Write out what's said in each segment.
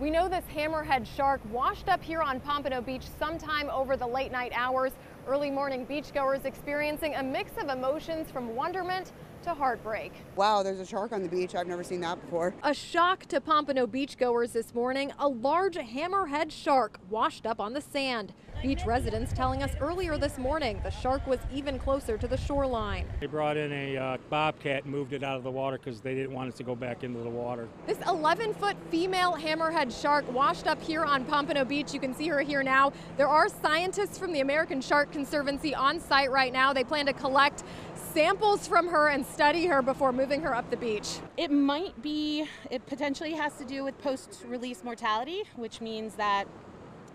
We know this hammerhead shark washed up here on Pompano Beach sometime over the late night hours. Early morning beachgoers experiencing a mix of emotions from wonderment to heartbreak. Wow, there's a shark on the beach. I've never seen that before. A shock to Pompano beachgoers this morning. A large hammerhead shark washed up on the sand. Beach residents telling us earlier this morning the shark was even closer to the shoreline. They brought in a uh, bobcat and moved it out of the water because they didn't want it to go back into the water. This 11 foot female hammerhead shark washed up here on Pompano Beach. You can see her here now. There are scientists from the American Shark Conservancy on site right now. They plan to collect samples from her and study her before moving her up the beach. It might be, it potentially has to do with post release mortality, which means that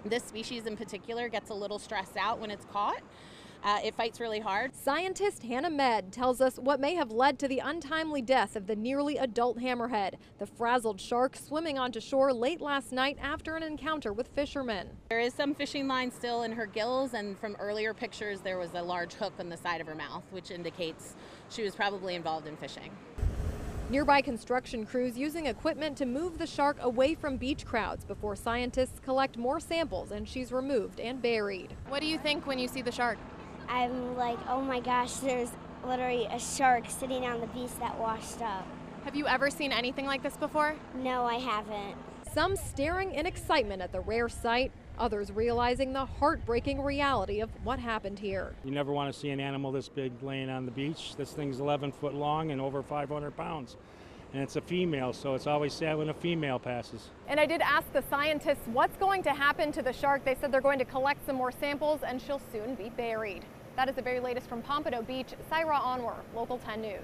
this species in particular gets a little stressed out when it's caught. Uh, it fights really hard. Scientist Hannah Medd tells us what may have led to the untimely death of the nearly adult hammerhead, the frazzled shark swimming onto shore late last night after an encounter with fishermen. There is some fishing line still in her gills, and from earlier pictures, there was a large hook on the side of her mouth, which indicates she was probably involved in fishing. Nearby construction crews using equipment to move the shark away from beach crowds before scientists collect more samples and she's removed and buried. What do you think when you see the shark? I'm like, oh my gosh, there's literally a shark sitting on the beach that washed up. Have you ever seen anything like this before? No, I haven't. Some staring in excitement at the rare sight, others realizing the heartbreaking reality of what happened here. You never want to see an animal this big laying on the beach. This thing's 11 foot long and over 500 pounds. And it's a female, so it's always sad when a female passes. And I did ask the scientists what's going to happen to the shark. They said they're going to collect some more samples and she'll soon be buried. That is the very latest from Pompano Beach. Saira Anwer, Local 10 News.